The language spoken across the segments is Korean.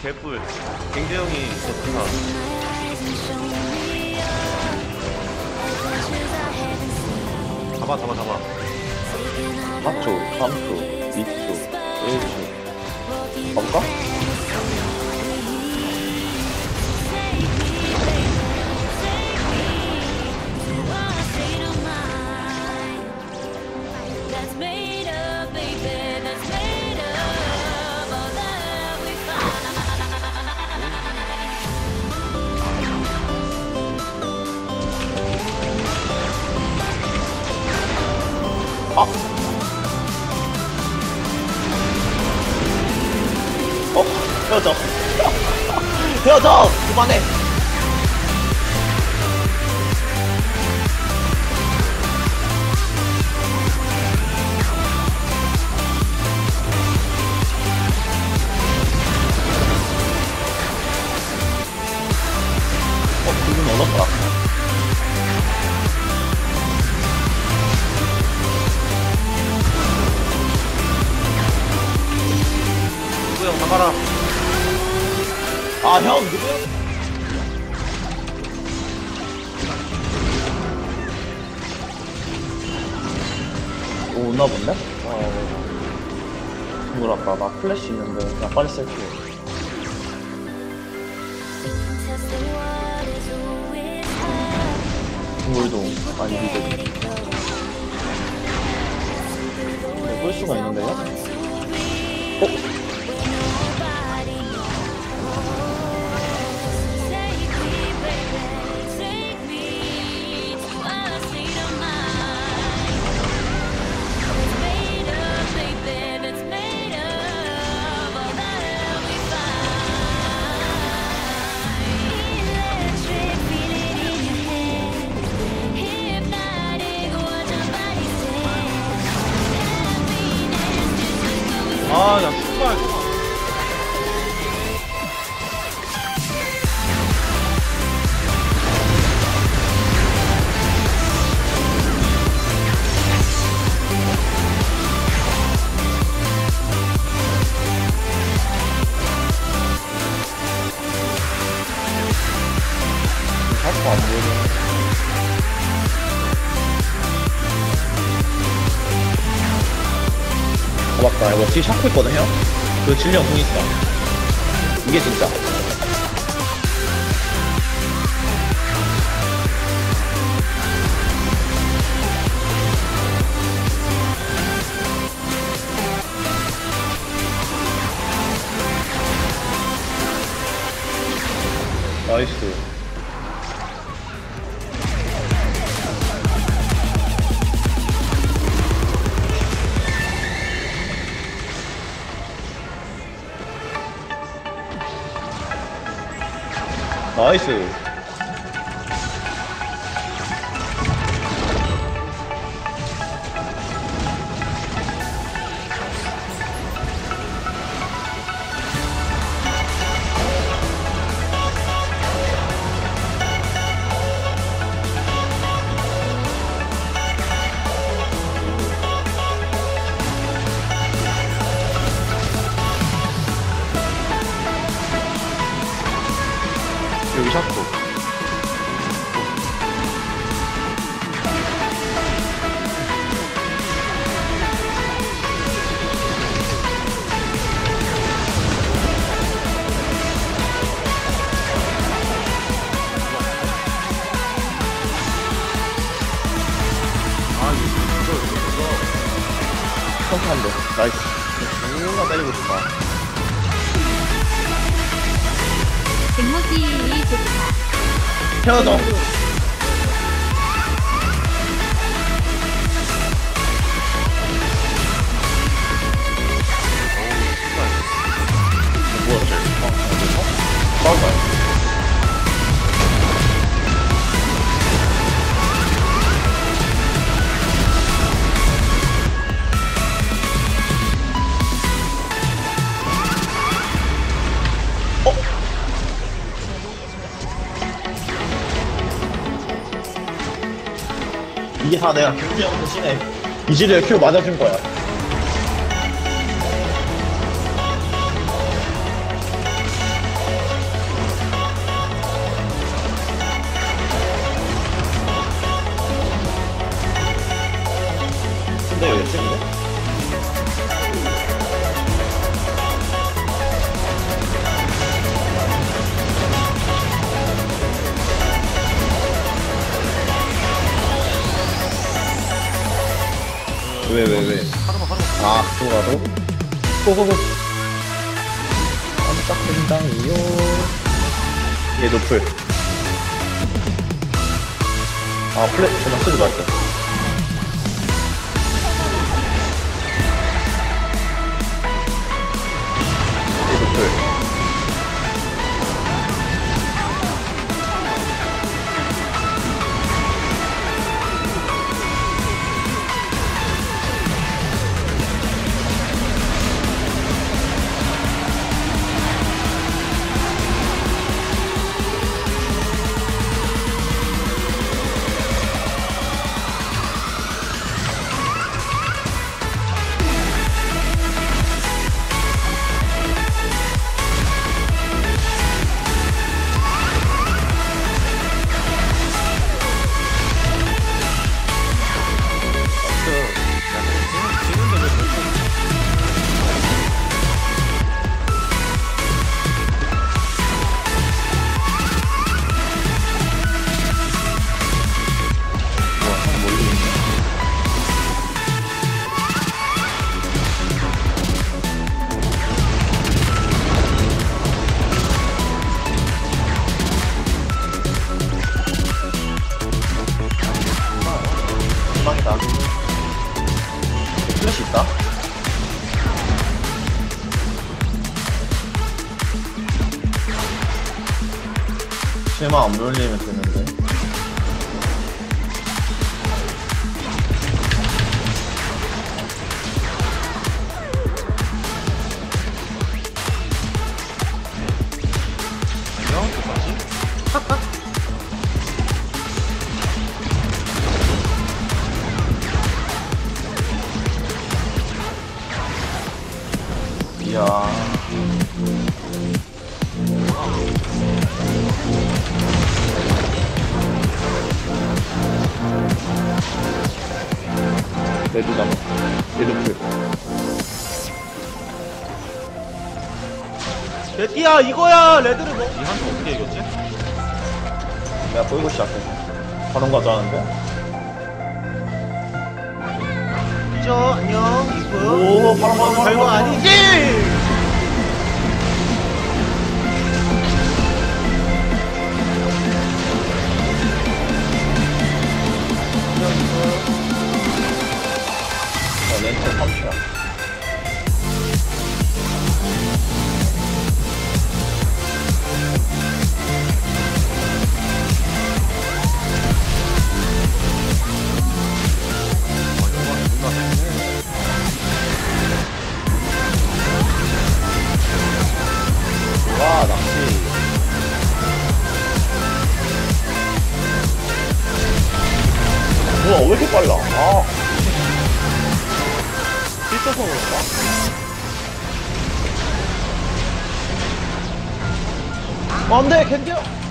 개뿔 갱재형이 좋다 잡아 잡아 잡아 4초, 3초, 2초, 1초. 가볼까? 어, 헤어져. 헤어져! 그만해! 누구형 잡아라 아, 형, 누구야? 오, 오나 본데? 어, 뭐랄까, 나 플래시 있는데, 나 빨리 쓸게. 동물도 많이 믿어. 네, 볼 수가 있는데요? 어? 아야 신발 자꾸 안 보이네. 어, 맞다. 이거 뒤 샤프 있거든요? 그 질량 공 있어. 이게 진짜. 나이스. 성탄데. 나이스. 존나 때리고 싶다. 백모지이 좋다. 헤어져. 뭐야, 쟤? 어, 어디 이게 다 내가 경제형 대신에 이지리에 큐 맞아준 거야. 근데 왜 찍는데? 왜, 왜, 왜? 하루만 하루만 아, 그거라도? 고고고. 깜짝 된장이요. 얘 노플. 아, 플랫, 저만 쓰지 말자. 실마 안 물리면 되는데. 이야. 레드 나무. 레드 풀. 레디야 이거야 레드를 뭐? 이 한타 어떻게 이겼지? 내가 보이고 시작해. 바론 가져왔는데? 저 안녕 이브 오, 바로, 바로, 바로, 별거 바로. 아니지? 안 돼, 견뎌!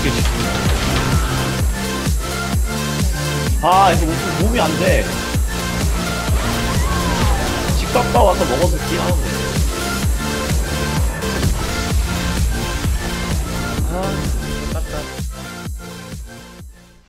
느끼지. 아, 이거 무슨 몸이 안 돼. 집값다 와서 먹어도 끼하는데. 아.